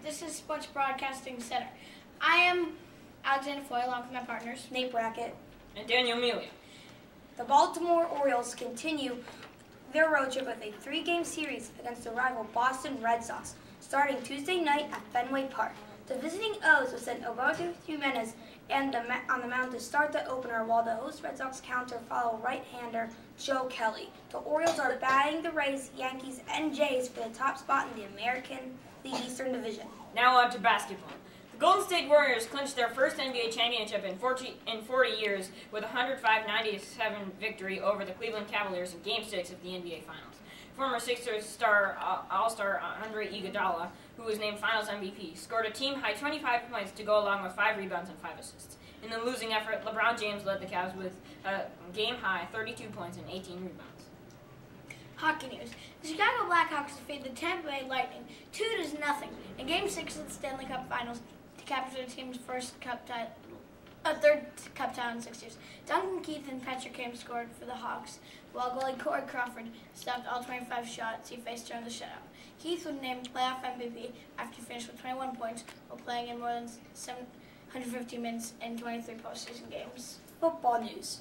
This is Sports Broadcasting Center. I am Alexander Foy along with my partners. Nate Brackett. And Daniel Mealy. The Baltimore Orioles continue their road trip with a three-game series against the rival Boston Red Sox, starting Tuesday night at Fenway Park. The visiting O's will send Alberto Jimenez and the on the mound to start the opener, while the host Red Sox counter follow right-hander Joe Kelly. The Orioles are batting the Rays, Yankees, and Jays for the top spot in the American League Eastern Division. Now on to basketball. The Golden State Warriors clinched their first NBA championship in 40, in 40 years with a 105-97 victory over the Cleveland Cavaliers in Game 6 of the NBA Finals. Former Sixers star uh, All-Star Andre Iguodala, who was named Finals MVP, scored a team-high 25 points to go along with 5 rebounds and 5 assists. In the losing effort, LeBron James led the Cavs with a game-high 32 points and 18 rebounds. Hockey news. The Chicago Blackhawks defeated the Tampa Bay Lightning 2 to nothing in Game 6 of the Stanley Cup Finals to capture the team's first cup title. A uh, third cup title in six years. Duncan Keith and Patrick Kane scored for the Hawks, while goalie Corey Crawford stopped all 25 shots he faced during the shutout. Keith was named playoff MVP after he finished with 21 points while playing in more than 750 minutes in 23 postseason games. Football news.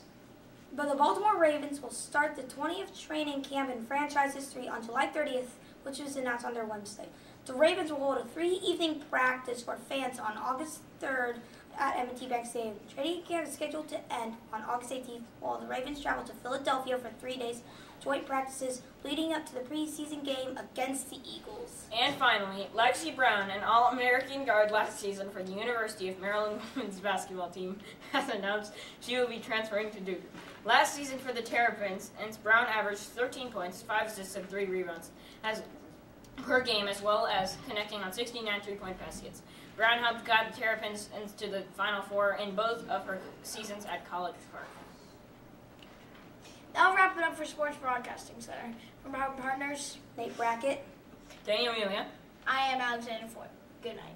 But the Baltimore Ravens will start the 20th training camp in franchise history on July 30th, which was announced on their Wednesday. The Ravens will hold a three-evening practice for fans on August 3rd at M&T Bank Stadium. Training camp is scheduled to end on August 18th, while the Ravens travel to Philadelphia for three days joint practices leading up to the preseason game against the Eagles. And finally, Lexie Brown, an All-American guard last season for the University of Maryland women's basketball team, has announced she will be transferring to Duke. Last season for the Terrapins, and Brown averaged 13 points, 5 assists, and 3 rebounds as per game, as well as connecting on 69 three-point baskets. Brown helped guide the Terrapins into the Final Four in both of her seasons at College Park. That'll wrap it up for Sports Broadcasting Center. From our partners, Nate Brackett. Daniel Amelia. I am Alexander Foy. Good night.